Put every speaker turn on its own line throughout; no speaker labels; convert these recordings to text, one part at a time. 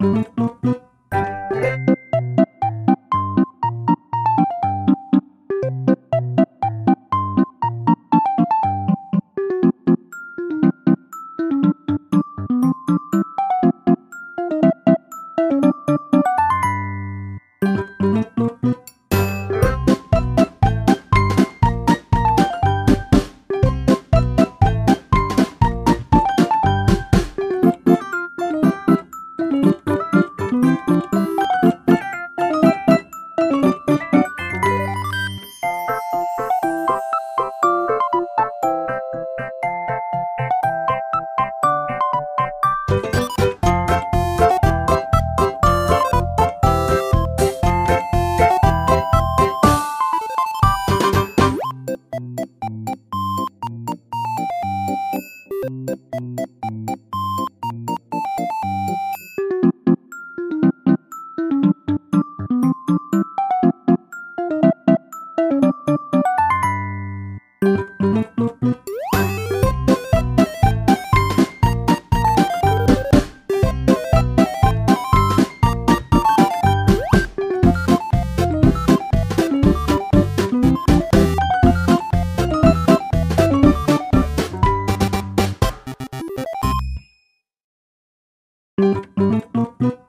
Thank you. ピッ Thank you.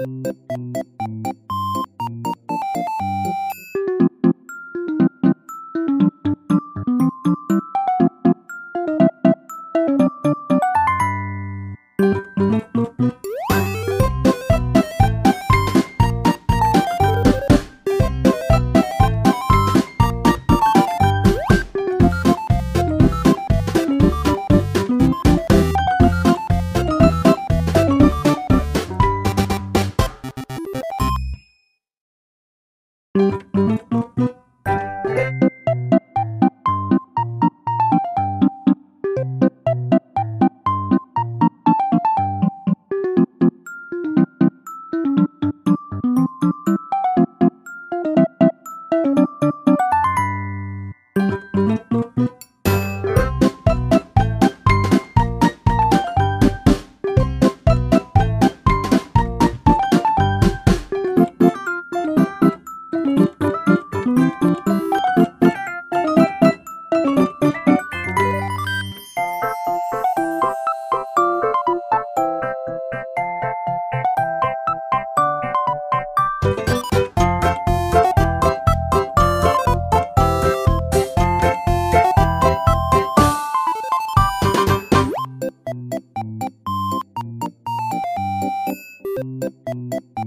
Thank you. Thank you.